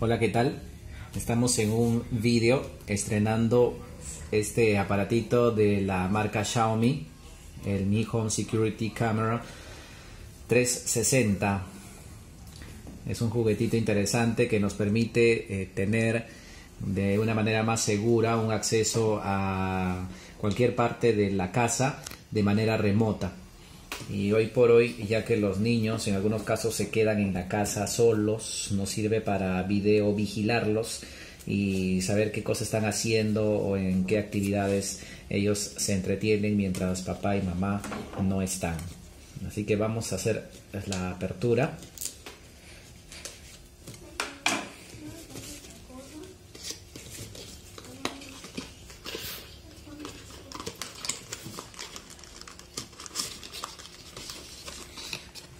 Hola, ¿qué tal? Estamos en un vídeo estrenando este aparatito de la marca Xiaomi, el Mi Home Security Camera 360. Es un juguetito interesante que nos permite eh, tener de una manera más segura un acceso a cualquier parte de la casa de manera remota. Y hoy por hoy, ya que los niños en algunos casos se quedan en la casa solos, nos sirve para video vigilarlos y saber qué cosas están haciendo o en qué actividades ellos se entretienen mientras papá y mamá no están. Así que vamos a hacer la apertura.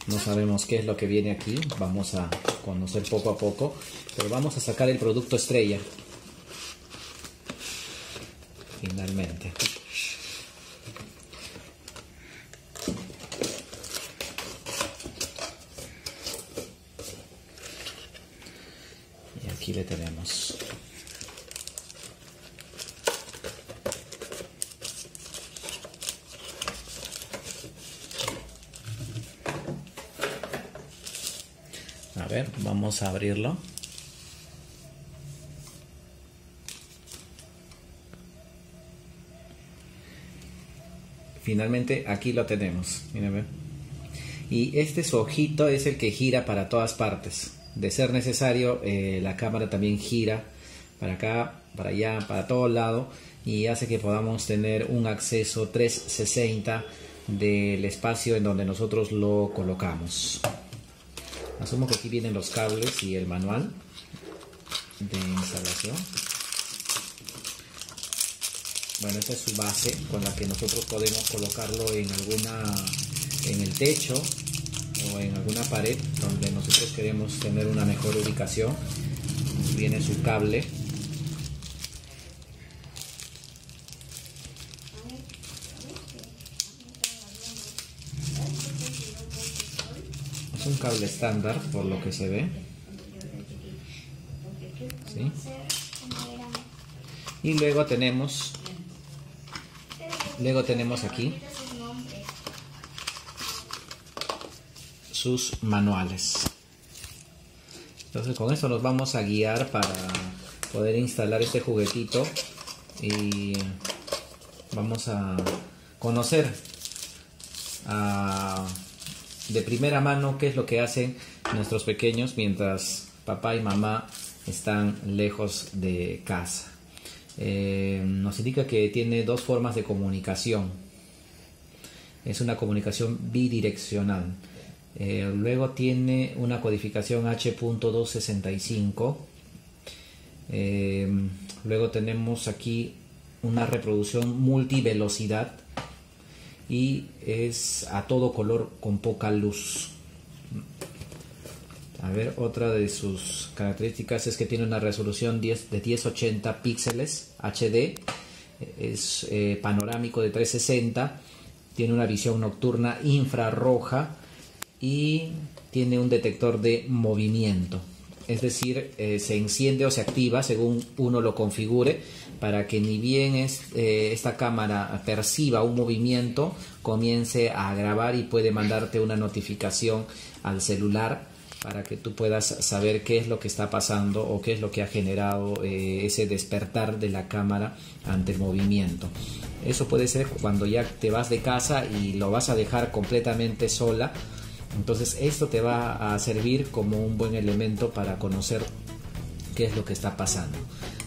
No sabemos qué es lo que viene aquí, vamos a conocer poco a poco, pero vamos a sacar el producto estrella. Finalmente. Y aquí le tenemos. A ver, vamos a abrirlo. Finalmente aquí lo tenemos. Miren, Y este su ojito es el que gira para todas partes. De ser necesario, eh, la cámara también gira para acá, para allá, para todo lado y hace que podamos tener un acceso 360 del espacio en donde nosotros lo colocamos. Asumo que aquí vienen los cables y el manual de instalación. Bueno, esta es su base con la que nosotros podemos colocarlo en alguna en el techo o en alguna pared donde nosotros queremos tener una mejor ubicación. Viene su cable. Un cable estándar por lo que se ve. Y luego tenemos luego tenemos aquí sus manuales. Entonces con esto nos vamos a guiar para poder instalar este juguetito y vamos a conocer a, de primera mano qué es lo que hacen nuestros pequeños mientras papá y mamá están lejos de casa. Eh, nos indica que tiene dos formas de comunicación. Es una comunicación bidireccional. Eh, luego tiene una codificación H.265. Eh, luego tenemos aquí una reproducción multivelocidad y es a todo color con poca luz. A ver, otra de sus características es que tiene una resolución 10, de 1080 píxeles HD, es eh, panorámico de 360, tiene una visión nocturna infrarroja y tiene un detector de movimiento. Es decir, eh, se enciende o se activa según uno lo configure para que ni bien es, eh, esta cámara perciba un movimiento, comience a grabar y puede mandarte una notificación al celular para que tú puedas saber qué es lo que está pasando o qué es lo que ha generado eh, ese despertar de la cámara ante el movimiento. Eso puede ser cuando ya te vas de casa y lo vas a dejar completamente sola. Entonces esto te va a servir como un buen elemento para conocer qué es lo que está pasando.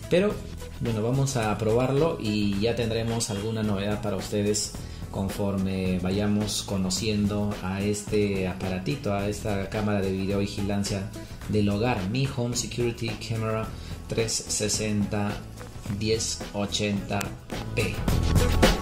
Pero bueno, vamos a probarlo y ya tendremos alguna novedad para ustedes conforme vayamos conociendo a este aparatito, a esta cámara de videovigilancia del hogar, Mi Home Security Camera 360 1080p.